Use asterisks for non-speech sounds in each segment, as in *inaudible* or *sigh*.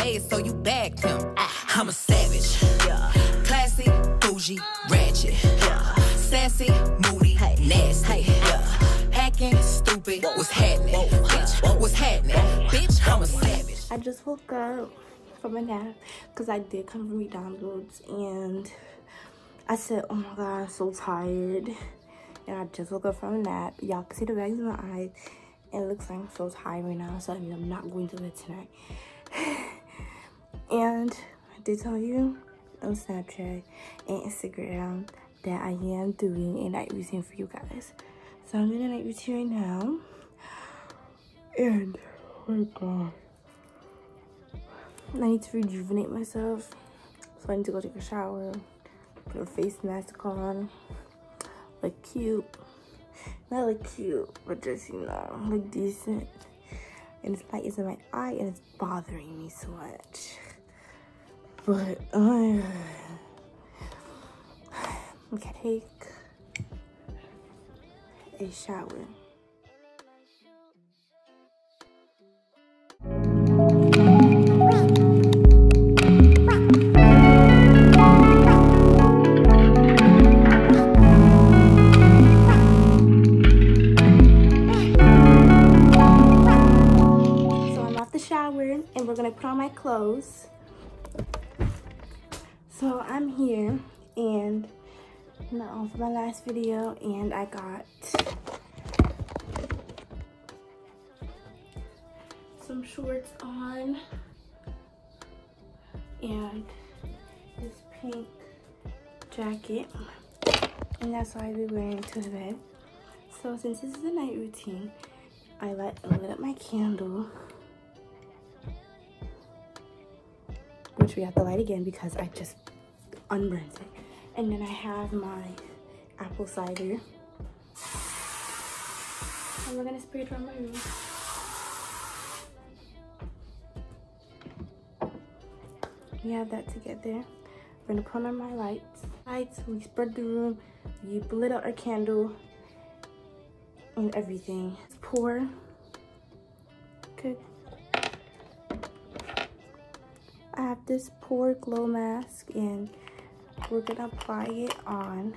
fade, so you bagged him. I'm a savage. Yeah. Classy, bougie, ratchet. Yeah. Sassy, moody, nasty. Yeah. Hacking, stupid. What's happening? Bitch, what's happening? Bitch, I'm a savage. I just woke up from a nap because I did come from McDonald's and I said, oh my god, I'm so tired. And I just woke up from a nap. Y'all can see the bags in my eyes. It looks like I'm so tired right now. So I mean, I'm not going to bed tonight. And I did tell you on Snapchat and Instagram that I am doing a night routine for you guys. So I'm doing a night routine right now. And, oh my god. I need to rejuvenate myself. So I need to go take a shower, put a face mask on, look cute. Not like cute, but just, you know, look decent. And this light is in my eye and it's bothering me so much. But, uh, *sighs* okay, take a shower. So I'm out the shower. and we're gonna put on my clothes. So I'm here and I'm off my last video and I got some shorts on and this pink jacket and that's what I'll be wearing to bed. So since this is a night routine, I light, lit up my candle which we have to light again because I just unburned it. And then I have my apple cider. And we're gonna spray it around my room. We have that together. We're gonna put on my lights. Lights, we spread the room, we lit out our candle and everything. pour. Good. I have this Pore Glow Mask and we're gonna apply it on.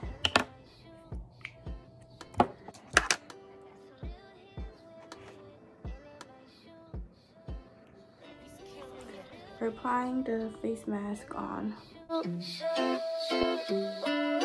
We're applying the face mask on. Mm.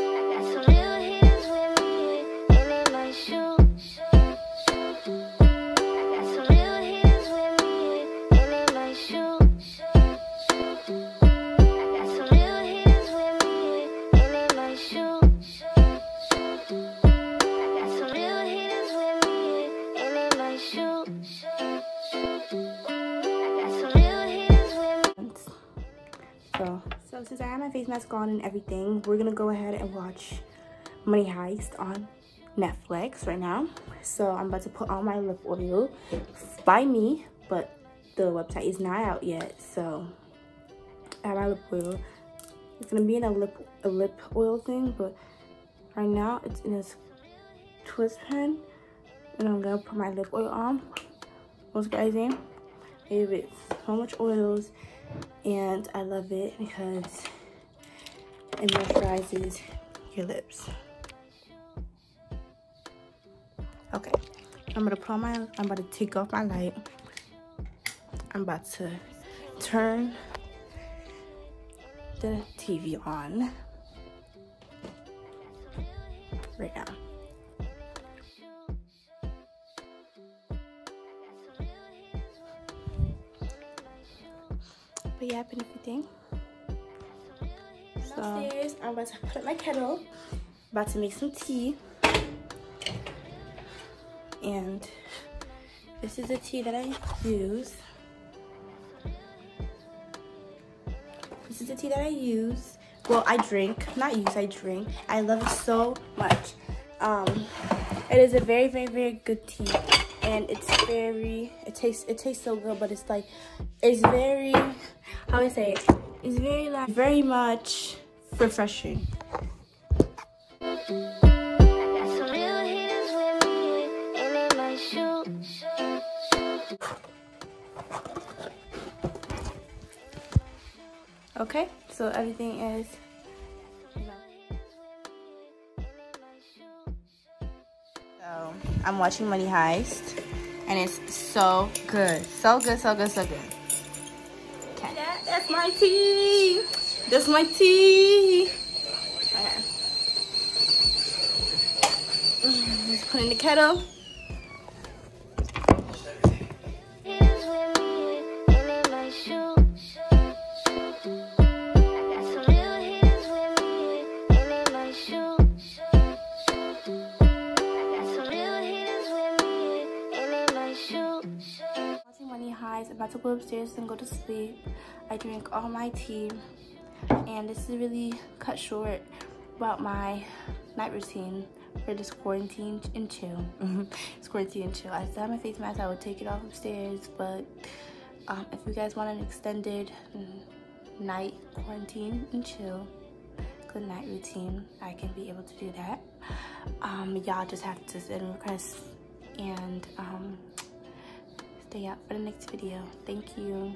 So since I have my face mask on and everything, we're gonna go ahead and watch Money Heist on Netflix right now. So I'm about to put on my lip oil by me, but the website is not out yet. So I have my lip oil. It's gonna be in a lip a lip oil thing, but right now it's in this twist pen. And I'm gonna put my lip oil on. What's guys in? It so much oils and I love it because it moisturizes your lips. Okay, I'm gonna put my, I'm about to take off my light. I'm about to turn the TV on right now. But yeah, and everything. So I'm about to put up my kettle. About to make some tea. And this is the tea that I use. This is the tea that I use. Well, I drink, not use, I drink. I love it so much. Um, it is a very, very, very good tea. And it's very, it tastes, it tastes so good, but it's like, it's very how I say it, it's very like very much refreshing. Okay, so everything is I'm watching Money Heist and it's so good. So good, so good, so good. Okay. That, that's my tea. That's my tea. Okay. Mm, let's put in the kettle. About to go upstairs and go to sleep. I drink all my tea and this is really cut short about my night routine for this quarantine and chill. *laughs* it's quarantine and chill. I still have my face mask. I would take it off upstairs, but um, if you guys want an extended night quarantine and chill, good night routine, I can be able to do that. Um, Y'all just have to send requests and um, stay up for the next video. Thank you.